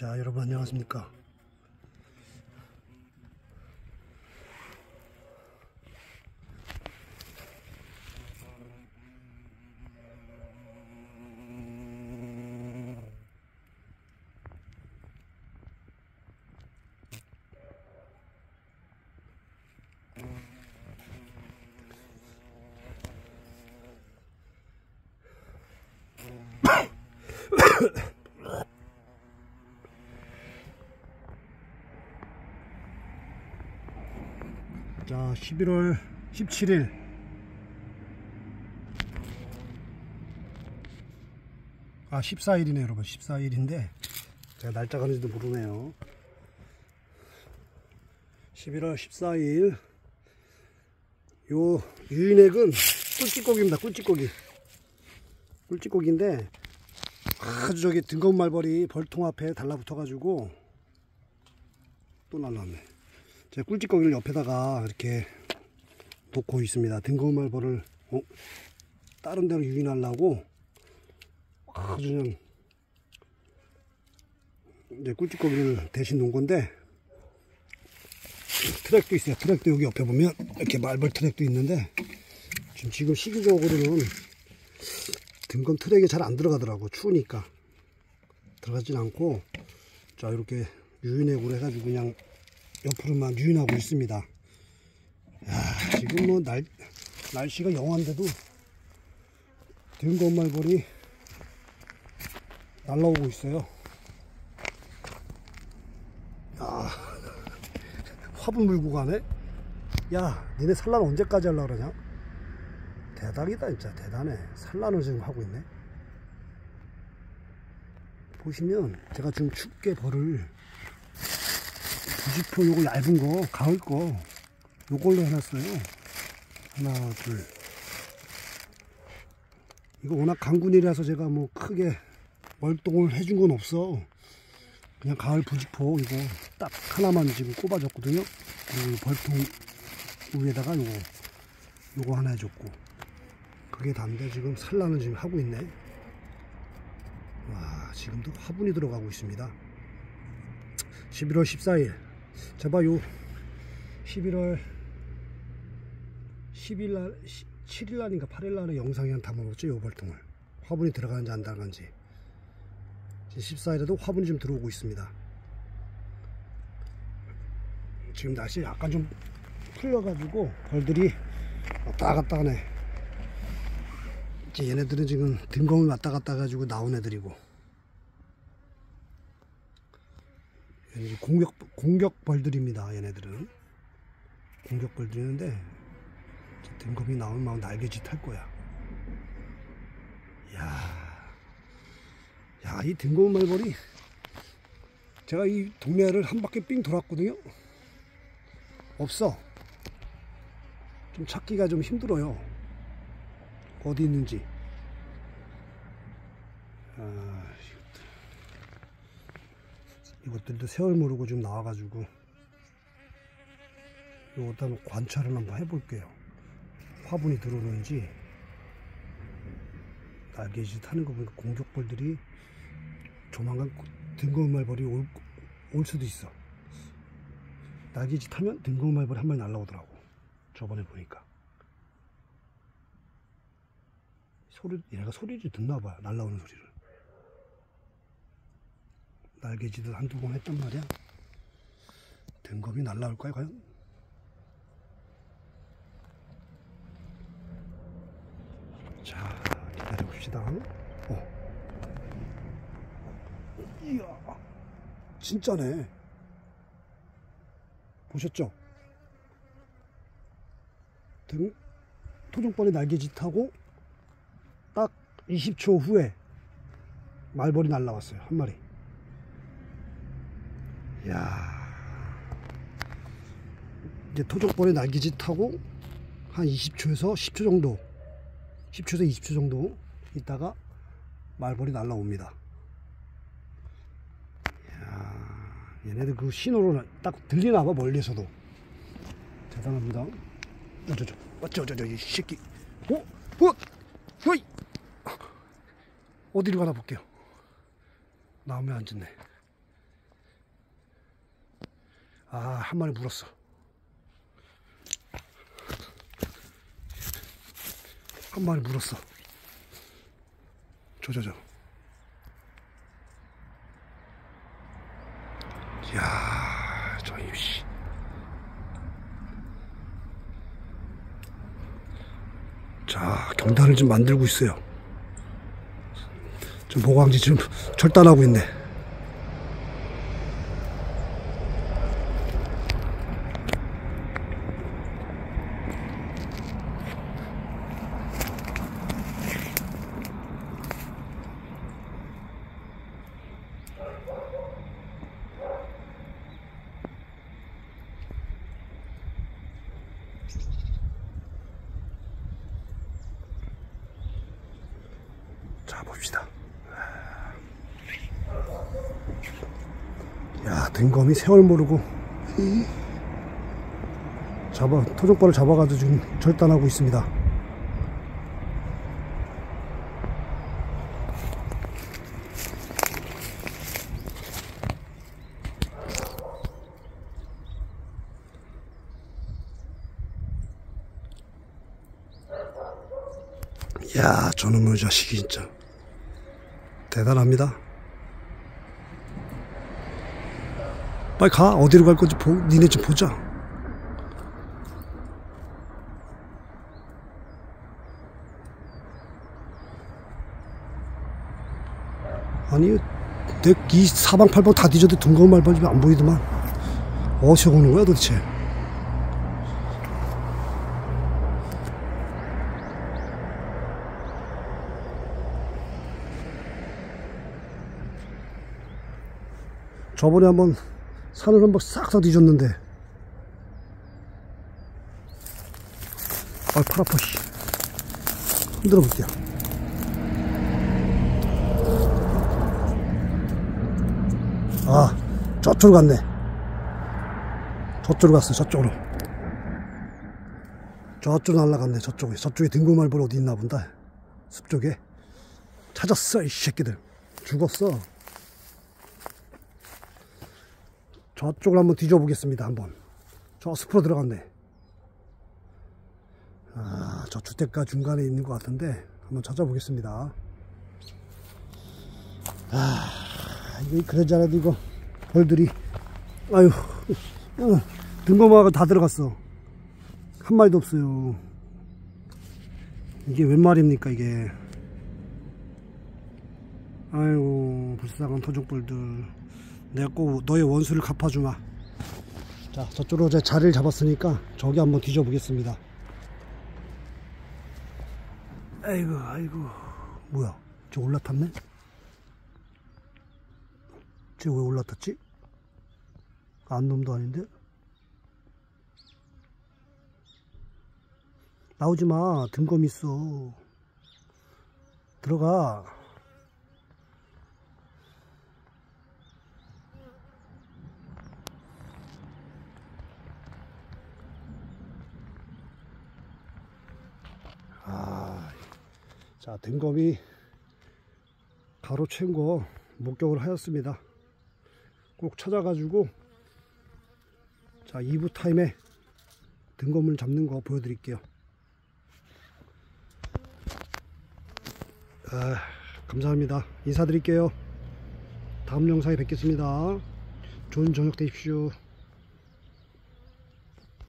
자 여러분 안녕하십니까 자 11월 17일. 아 14일이네 여러분. 14일인데 제가 날짜 가는지도 모르네요. 11월 14일. 요 유인액은 꿀찌고기입니다 꿀찌고기. 꿀찌고기인데 아주 저기 등거운 말벌이 벌통 앞에 달라붙어 가지고 또 날라왔네 제가 꿀찌고기를 옆에다가 이렇게 놓고 있습니다. 등거운 말벌을 어? 다른 데로 유인하려고 아주 그냥 이제 꿀찌고기를 대신 놓은 건데 트랙도 있어요. 트랙도 여기 옆에 보면 이렇게 말벌 트랙도 있는데 지금 지금 시기적으로는 등검 트랙에 잘 안 들어가더라고. 추우니까. 들어가진 않고 자 이렇게 유인액으로 해가지고 그냥 옆으로만 유인하고 있습니다. 야, 지금 뭐 날, 날씨가 영한데도 등검 말벌이 날라오고 있어요. 야 화분 물고 가네? 야 니네 산란 언제까지 하려고 그러냐? 대단이다 진짜. 대단해. 산란을 지금 하고 있네. 보시면 제가 지금 춥게 벌을 부지포 요거 얇은 거 가을 거 요걸로 해놨어요. 하나 둘. 이거 워낙 강군이라서 제가 뭐 크게 월동을 해준 건 없어. 그냥 가을 부지포 이거 딱 하나만 지금 꼽아줬거든요. 그리고 벌통 위에다가 요거 요거 하나 해줬고. 그게 단데 지금 산란을 지금 하고 있네. 와 지금도 화분이 들어가고 있습니다. 11월 14일 제가 요 11월 10일날 7일날인가 8일날에 영상에 한 담아봤죠 요 벌통을. 화분이 들어가는지 안 들어가는지. 14일에도 화분이 좀 들어오고 있습니다. 지금 날씨 약간 좀 풀려가지고 벌들이 왔다 갔다 하네. 이제 얘네들은 지금 등검을 왔다 갔다 가지고 나온 애들이고 얘네 공격 공격 벌들입니다 얘네들은 공격 벌들이는데 등검이 나오면 막 날개짓 할 거야 야, 야, 이 등검 말벌이 제가 이 동네를 한 바퀴 삥 돌았거든요. 없어. 좀 찾기가 좀 힘들어요. 어디 있는지. 아, 이것들 도 세월 모르고 좀 나와가지고 이것도 한번 관찰을 한번 해볼게요. 화분이 들어오는지 날개짓 하는 거 보니까 공격벌들이 조만간 등거운 말벌이 올, 올 수도 있어. 날개짓 하면 등거운 말벌이 한 마리 날라오더라고. 저번에 보니까. 소리, 얘가 소리를 듣나봐요. 날라오는 소리를. 날개짓을 한두 번 했단 말이야. 등검이 날라올까요, 과연? 자, 기다려봅시다. 어. 이야, 진짜네. 보셨죠? 등, 토종벌이 날개짓하고 딱 20초 후에 말벌이 날라왔어요. 한 마리. 이야. 이제 토종벌이 날개짓하고 한 20초에서 10초 정도 10초에서 20초 정도 있다가 말벌이 날라옵니다. 이야, 얘네들 그 신호로 딱 들리나 봐 멀리서도 대단합니다. 어저저 어쩌저저 이 새끼 어? 어? 어이 어디로 가나 볼게요. 나무에 앉았네. 아, 한 마리 물었어. 한 마리 물었어. 저, 저, 저. 이씨. 자, 경단을 좀 만들고 있어요. 좀 보강지 지금 절단하고 있네. 자, 봅시다. 야, 등검이 세월 모르고 잡아 토종발을 잡아가지고 지금 절단하고 있습니다. 야, 저놈의 자식이 진짜 대단합니다. 빨리 가. 어디로 갈 건지 보, 니네 좀 보자. 아니, 내이 사방팔방 다 뒤져도 둥근 말벌집이 안 보이더만. 어디서 오는 거야 도대체? 저번에 한번 산을 한번 싹다 뒤졌는데 아, 팔 아파, 씨. 흔들어 볼게요. 아, 저쪽으로 갔네. 저쪽으로 갔어, 저쪽으로. 저쪽으로 날아갔네, 저쪽에. 저쪽에 등고말벌 어디 있나 본다. 숲 쪽에. 찾았어, 이 새끼들. 죽었어. 저쪽을 한번 뒤져 보겠습니다. 한번. 저 숲으로 들어갔네. 아, 저 주택가 중간에 있는 것 같은데 한번 찾아보겠습니다. 아, 이거 그러지 않아도 이거 벌들이 아유, 어, 등검화가 다 들어갔어. 한 마리도 없어요. 이게 웬 말입니까 이게? 아이고 불쌍한 토종벌들. 내가 꼭 너의 원수를 갚아주마. 자, 저쪽으로 이제 자리를 잡았으니까 저기 한번 뒤져 보겠습니다. 아이고, 아이고. 뭐야? 저 올라탔네? 쟤 왜 올라탔지? 안놈도 아닌데? 나오지 마. 등검 있어. 들어가. 자, 등검이 가로챈 거 목격을 하였습니다. 꼭 찾아가지고 자, 2부 타임에 등검을 잡는 거 보여드릴게요. 아, 감사합니다. 인사드릴게요. 다음 영상에 뵙겠습니다. 좋은 저녁 되십시오.